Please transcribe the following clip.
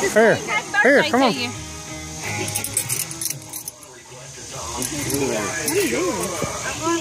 Here, here, come on. You. What are you doing?